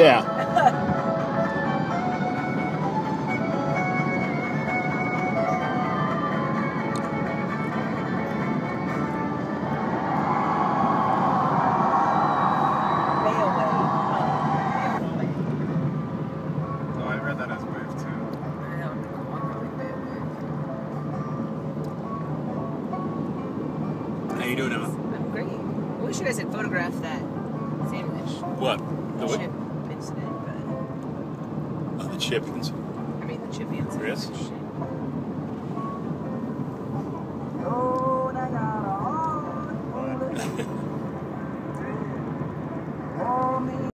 Yeah. Oh, I read that as wave too. How you doing, Emma? I'm great. I wish you guys had photographed that sandwich. What? The The what? but. Oh, the Chippins. I mean, the Chippins. Chris? Oh, got